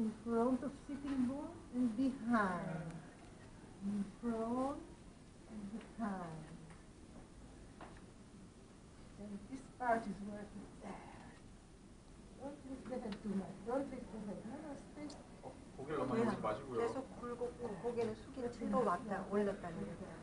in front of sitting bone and behind. In front and behind. And this part is where 예. 마시고요. 계속 굴곡고 고개는 숙인 채로 왔다 올렸다는 얘기예요.